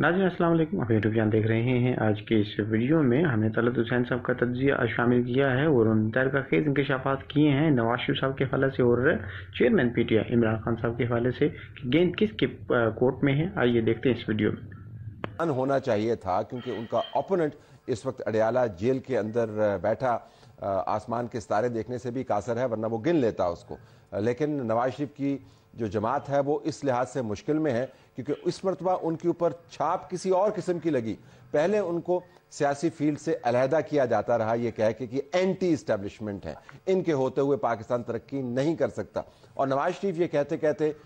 नाजिन वालेकुम आप YouTube channel देख रहे हैं। आज के इस वीडियो में हमने तलत हुसैन साहब का तजिया शामिल किया है और उन का खेज इंकशाफात किए हैं। नवाज़ शरीफ साहब के हवाले से और चेयरमैन पीटीआई इमरान खान साहब के हवाले से कि गेंद किसके कोर्ट में है। आइए देखते हैं इस वीडियो में। होना चाहिए था क्योंकि उनका ओपोनेंट इस वक्त अडयाला जेल के अंदर बैठा। आसमान के सितारे देखने से भी कासर है, वरना वो गिन लेता उसको। लेकिन नवाज़ शरीफ की जो जमात है, वो इस लिहाज से मुश्किल में है, क्योंकि इस मरतबा उनके ऊपर छाप किसी और किस्म की लगी। पहले उनको सियासी फ़ील्ड से अलहदा किया जाता रहा, ये कह के कि एंटी इस्टेब्लिशमेंट है। इनके होते हुए पाकिस्तान तरक्की नहीं कर सकता। और नवाज़ शरीफ ये कहते कहते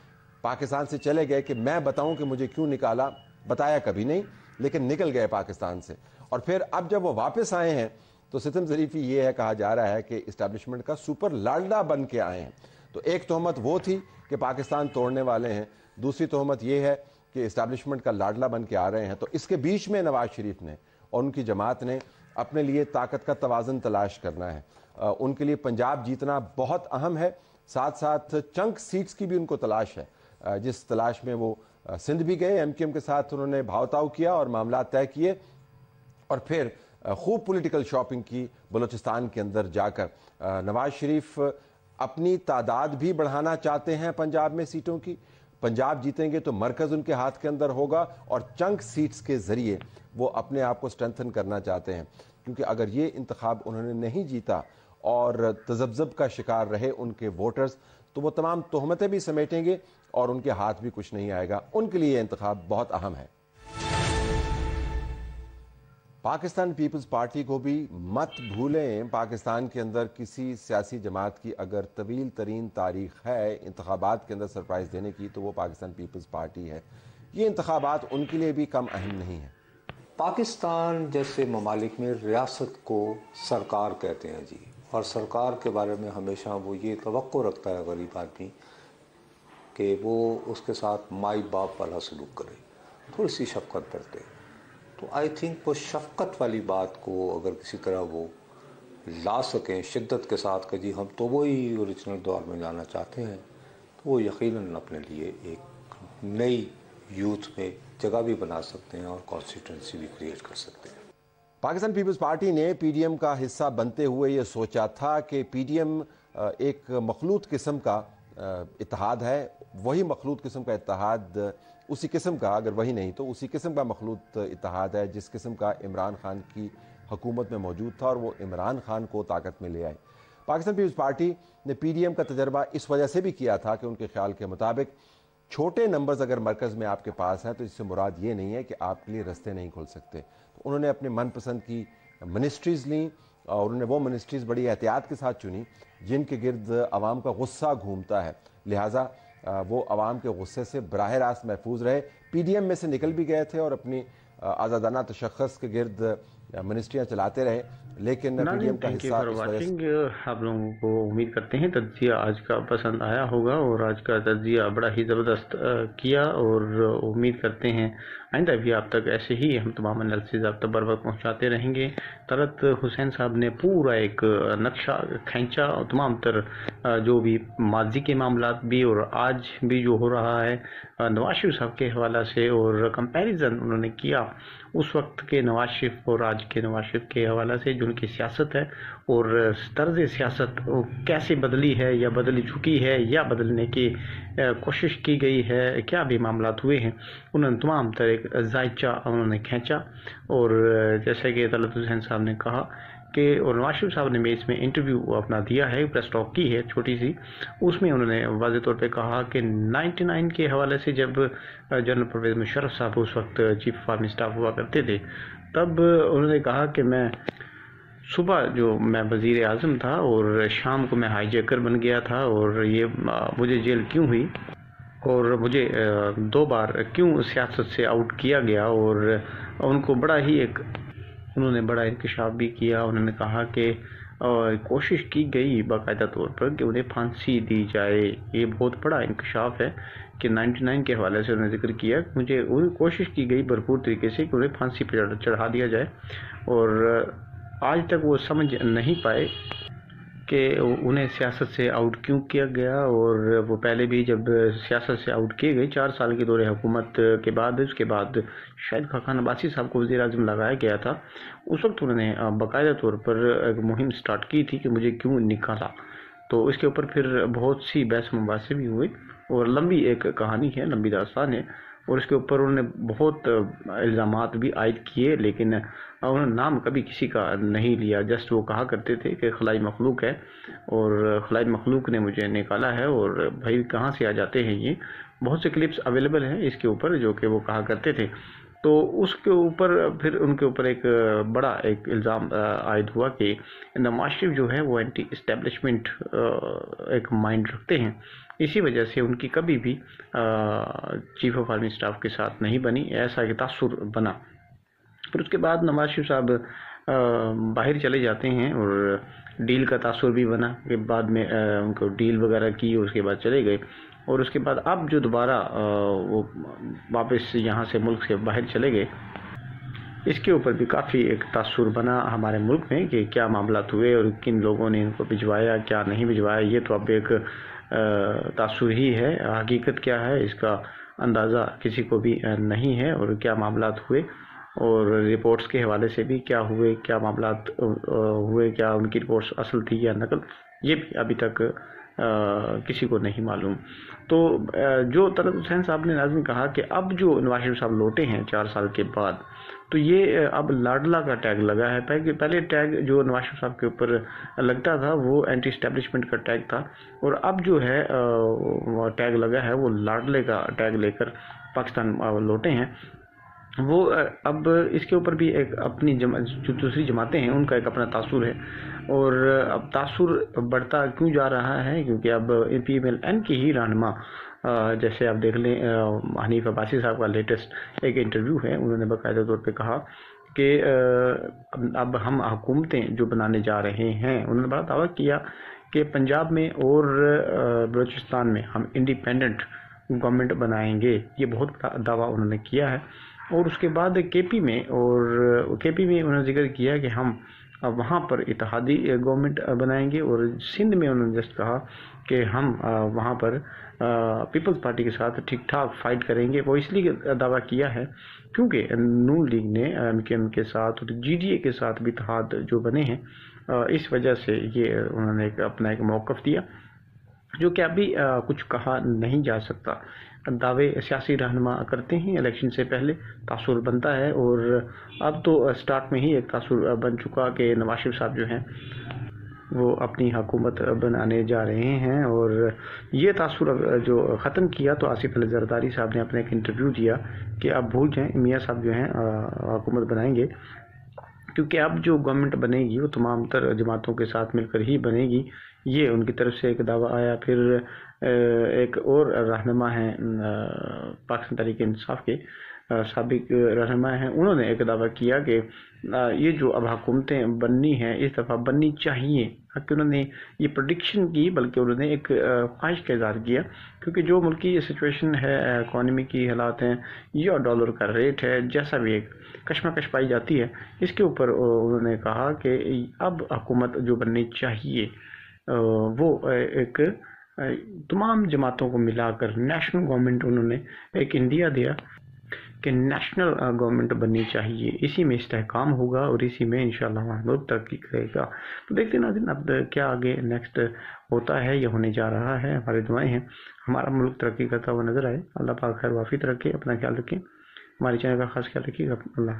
पाकिस्तान से चले गए कि मैं बताऊँ कि मुझे क्यों निकाला, बताया कभी नहीं, लेकिन निकल गए पाकिस्तान से। और फिर अब जब वो वापस आए हैं तो सितम जरीफी ये है, कहा जा रहा है कि इस्टेब्लिशमेंट का सुपर लाडला बन के आए हैं। तो एक तोहमत वो थी कि पाकिस्तान तोड़ने वाले हैं। दूसरी तोहमत यह है कि इस्टेब्लिशमेंट का लाडला बन के आ रहे हैं। तो इसके बीच में नवाज़ शरीफ ने और उनकी जमात ने अपने लिए ताकत का तोज़न तलाश करना है। उनके लिए पंजाब जीतना बहुत अहम है। साथ साथ चंक सीट्स की भी उनको तलाश है। जिस तलाश में वो सिंध भी गए एम के साथ उन्होंने भावताव किया और मामला तय किए और फिर खूब पॉलिटिकल शॉपिंग की बलूचिस्तान के अंदर जाकर। नवाज़ शरीफ अपनी तादाद भी बढ़ाना चाहते हैं पंजाब में सीटों की। पंजाब जीतेंगे तो मरकज उनके हाथ के अंदर होगा और चंक सीट्स के ज़रिए वो अपने आप को स्ट्रेंथन करना चाहते हैं। क्योंकि अगर ये इंतखब उन्होंने नहीं जीता और तजब्जब का शिकार रहे उनके वोटर्स तो वो तमाम तहमतें भी समेटेंगे और उनके हाथ भी कुछ नहीं आएगा। उनके लिए इंतखब बहुत अहम है। पाकिस्तान पीपल्स पार्टी को भी मत भूलें। पाकिस्तान के अंदर किसी सियासी जमात की अगर तवील तरीन तारीख है इंतबात के अंदर सरप्राइज़ देने की तो वो पाकिस्तान पीपल्स पार्टी है। ये इंतबात उनके लिए भी कम अहम नहीं है। पाकिस्तान जैसे ममालिक में रियासत को सरकार कहते हैं जी, और सरकार के बारे में हमेशा वो ये तो रखता है गरीब आदमी कि वो उसके साथ माई बाप वाला सलूक करे। थोड़ी सी शफकत करते तो आई थिंक वो शफकत वाली बात को अगर किसी तरह वो ला सकें शिद्दत के साथ कि जी, हम तो वही ओरिजिनल दौर में जाना चाहते हैं। तो वो यकीन अपने लिए एक नई यूथ में जगह भी बना सकते हैं और कॉन्स्टिट्यूंसी भी क्रिएट कर सकते हैं। पाकिस्तान पीपल्स पार्टी ने पीडीएम का हिस्सा बनते हुए ये सोचा था कि पीडीएम एक मखलूत किस्म का इतिहाद है। वही मखलूत किस्म का इतिहाद उसी किस्म का, अगर वही नहीं तो उसी किस्म का मखलूत इतिहाद है, जिस किस्म का इमरान खान की हुकूमत में मौजूद था और वो इमरान खान को ताकत में ले आए। पाकिस्तान पीपल्स पार्टी ने पी डी एम का तजर्बा इस वजह से भी किया था कि उनके ख्याल के मुताबिक छोटे नंबर्स अगर मरकज़ में आपके पास हैं तो इससे मुराद ये नहीं है कि आपके लिए रस्ते नहीं खुल सकते। तो उन्होंने अपने मनपसंद की मिनिस्ट्रीज़ ली और उन्होंने वो मिनिस्ट्रीज़ बड़ी एहतियात के साथ चुनी, जिनके गिर्द आवाम का गुस्सा घूमता है। लिहाजा वो आवाम के गुस्से से बरह रास्त महफूज रहे। पी डी एम में से निकल भी गए थे और अपनी आज़ादाना तशखस के गिर्द मिनिस्ट्रियाँ चलाते रहे। लेकिन पीडीएम का हिस्सा वाचिंग आप लोगों को उम्मीद करते हैं तजिया आज का पसंद आया होगा और आज का तजिया बड़ा ही ज़बरदस्त किया और उम्मीद करते हैं आइंदा भी आप तक ऐसे ही हम तमाम एनालिसिस आप तक बर वक्त पहुँचाते रहेंगे। तरत हुसैन साहब ने पूरा एक नक्शा खींचा और तमाम तर जो भी माजी के मामला भी और आज भी जो हो रहा है नवाज़ शरीफ साहब के हवाला से और कंपैरिजन उन्होंने किया उस वक्त के नवाज़ शरीफ और आज के नवाज़ शरीफ के हवाला से जो उनकी सियासत है और तर्ज सियासत कैसे बदली है, या बदली चुकी है, या बदलने की कोशिश की गई है, क्या भी मामला हुए हैं, उन्होंने तमाम तरह जायचा उन्होंने खींचा। और जैसे कि तलत हुसैन साहब ने कहा कि, और नवाज़ साहब ने भी इसमें इंटरव्यू अपना दिया है प्रेस टॉक की है छोटी सी, उसमें उन्होंने वाज तौर पे कहा कि 99 के हवाले से जब जनरल परवेज मुशरफ साहब उस वक्त चीफ ऑफ़ आर्मी स्टाफ हुआ करते थे, तब उन्होंने कहा कि मैं सुबह जो मैं वज़ी अजम था और शाम को मैं हाईजैकर बन गया था और ये मुझे जेल क्यों हुई? और मुझे दो बार क्यों सियासत से आउट किया गया? और उनको बड़ा ही एक, उन्होंने बड़ा इंकशाफ भी किया। उन्होंने कहा कि कोशिश की गई बाकायदा तौर पर कि उन्हें फांसी दी जाए। ये बहुत बड़ा इंकशाफ है कि 99 के हवाले से उन्होंने ज़िक्र किया मुझे कोशिश की गई भरपूर तरीके से कि उन्हें फांसी पर चढ़ा दिया जाए। और आज तक वो समझ नहीं पाए कि उन्हें सियासत से आउट क्यों किया गया और वो पहले भी जब सियासत से आउट किए गए, चार साल के दौरे हुकूमत के बाद, उसके बाद शायद खान अब्बासी साहब को वजी अजम लगाया गया था। उस वक्त उन्होंने बाकायदा तौर पर एक मुहिम स्टार्ट की थी कि मुझे क्यों निकाला। तो इसके ऊपर फिर बहुत सी बहस मुबासे भी हुए और लंबी एक कहानी है, लंबी दास्तान है। और उसके ऊपर उन्होंने बहुत इल्ज़ाम भी आयद किए, लेकिन उन्होंने नाम कभी किसी का नहीं लिया। जस्ट वो कहा करते थे कि खलाई मखलूक है, और खलाई मखलूक ने मुझे निकाला है, और भाई कहाँ से आ जाते हैं ये? बहुत से क्लिप्स अवेलेबल हैं इसके ऊपर, जो कि वो कहा करते थे। तो उसके ऊपर फिर उनके ऊपर एक बड़ा एक इल्ज़ाम आयद हुआ कि नवाज़ शरीफ जो है वो एंटी इस्टेब्लिशमेंट एक माइंड रखते हैं। इसी वजह से उनकी कभी भी चीफ ऑफ़ आर्मी स्टाफ के साथ नहीं बनी, ऐसा एक तासुर बना। फिर उसके बाद नवाज़ शरीफ साहब बाहर चले जाते हैं और डील का तासुर भी बना के बाद में उनको डील वगैरह की उसके बाद चले गए। और उसके बाद अब जो दोबारा वो वापस यहाँ से मुल्क से बाहर चले गए, इसके ऊपर भी काफ़ी एक तासुर बना हमारे मुल्क में कि क्या मामला हुए और किन लोगों ने इनको भिजवाया, क्या नहीं भिजवाया, ये तो अब एक तासुर ही है। हकीकत क्या है, इसका अंदाज़ा किसी को भी नहीं है और क्या मामला हुए। और रिपोर्ट्स के हवाले से भी क्या हुए क्या मामला हुए क्या उनकी रिपोर्ट्स असल थी या नकल ये भी अभी तक आ, किसी को नहीं मालूम। तो आ, जो तरत हुसैन साहब ने नाजन कहा कि अब जो नवाज़ शरीफ साहब लौटे हैं चार साल के बाद तो ये अब लाडला का टैग लगा है। पहले पहले टैग जो नवाज़ शरीफ साहब के ऊपर लगता था वो एंटी स्टैब्लिशमेंट का टैग था और अब जो है टैग लगा है वो लाडले का टैग लेकर पाकिस्तान लौटे हैं। वो अब इसके ऊपर भी एक अपनी जमा, जो दूसरी जमातें हैं, उनका एक अपना तासुर है। और, अब तासुर बढ़ता क्यों जा रहा है? क्योंकि अब ए पी एम एल एन की ही रहनमा जैसे आप देख लें हनीफ अब्बासी साहब का लेटेस्ट एक इंटरव्यू है, उन्होंने बाकायदा तौर पे कहा कि अब हम हुकूमतें जो बनाने जा रहे हैं, उन्होंने बड़ा दावा किया कि पंजाब में और बलूचिस्तान में हम इंडिपेंडेंट गवर्नमेंट बनाएँगे। ये बहुत बड़ा दावा उन्होंने किया है। और उसके बाद केपी में, और केपी में उन्होंने ज़िक्र किया कि हम वहाँ पर इतिहादी गवर्नमेंट बनाएँगे और सिंध में उन्होंने जस्ट कहा कि हम वहाँ पर पीपल्स पार्टी के साथ ठीक ठाक फाइट करेंगे। वो इसलिए दावा किया है क्योंकि नून लीग ने एम के एम के साथ और जी डी ए के साथ भी इतिहाद जो बने हैं इस वजह से ये उन्होंने अपना एक मौक़ दिया। जो कि अभी कुछ कहा नहीं जा सकता। दावे सियासी रहनमा करते हैं, इलेक्शन से पहले तासुर बनता है और अब तो स्टार्ट में ही एक तासुर बन चुका कि नवाज़ शरीफ साहब जो हैं, वो अपनी हुकूमत बनाने जा रहे हैं और ये तासुर जो ख़त्म किया तो आसिफ अली जरदारी साहब ने अपने एक इंटरव्यू दिया कि आप भूल जाएँ, मियाँ साहब जो हैं हुकूमत बनाएँगे। क्योंकि अब जो गवर्नमेंट बनेगी, वो तमाम तर जमातों के साथ मिलकर ही बनेगी, ये उनकी तरफ़ से एक दावा आया। फिर एक और रहनमा हैं पाकिस्तान तरीके इंसाफ के। सबक रहनमा हैं, उन्होंने एक दावा किया कि ये जो अब हुकूमतें बननी हैं, इस दफ़ा बननी चाहिए। कि उन्होंने ये प्रडिक्शन की, बल्कि उन्होंने एक ख्वाहिश का इजहार किया, क्योंकि जो मुल्क की सिचुएशन है इकॉनमी की हालात हैं, या डॉलर का रेट है, जैसा भी एक कशमकश पाई जाती है, इसके ऊपर उन्होंने कहा कि अब हुकूमत जो बननी चाहिए वो एक तमाम जमातों को मिलाकर नेशनल गवर्नमेंट उन्होंने एक इंडिया दिया। कि नेशनल गवर्नमेंट बननी चाहिए। इसी में इस्तेकाम होगा और इसी में इन मुल्क तरक्की करेगा। तो देखते ना दिन अब क्या आगे नेक्स्ट होता है या होने जा रहा है। हमारे दुआएँ हैं। हमारा मुल्क तरक्की करता हुआ नज़र आए। अल्लाह पाक खैर वाफ़ी तरक्की अपना ख्याल रखें। हमारे चैनल का खास ख्याल रखिएगा। अल्लाह